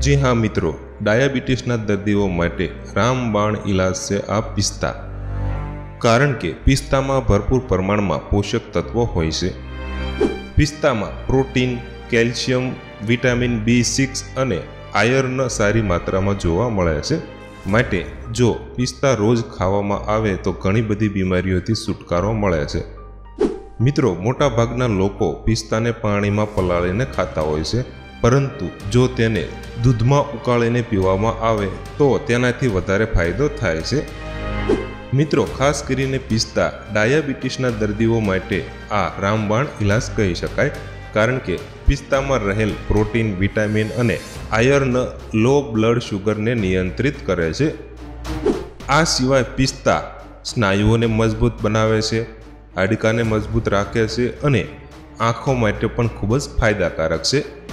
જી હા, મિત્રો. ડાયાબિટીસના દર્દીઓ માટે રામબાણ ઇલાજ છે આ પિસ્તા. કારણ કે પિસ્તામાં ભરપૂર પ્રમાણમાં પોષક તત્વો હોય છે. પિસ્તામાં protein, calcium, vitamin B six અને આયર્ન સારી માત્રામાં જોવા મળે છે. માટે જો પિસ્તા રોજ ખાવામાં આવે તો ઘણી બધી બીમારીઓથી છુટકારો મળે છે. મિત્રો, મોટાભાગના લોકો પિસ્તાને પાણીમાં પલાળીને ખાતા હોય છે. પરંતુ જો તેને દૂધમાં ઉકાળીને પીવામાં આવે, તો તેનાથી વધારે ફાયદો થાય છે. મિત્રો, ખાસ કરીને પિસ્તા ડાયાબિટીસના દર્દીઓ માટે આ રામબાણ ઇલાજ કહી શકાય, કારણ કે પિસ્તામાં રહેલ પ્રોટીન, વિટામિન અને આયર્ન લો બ્લડ શુગરને નિયંત્રિત કરે છે. આ સિવાય પિસ્તા સ્નાયુઓને મજબૂત બનાવે છે, હાડકાને મજબૂત રાખે છે અને આંખો માટે પણ ખૂબ જ ફાયદાકારક છે.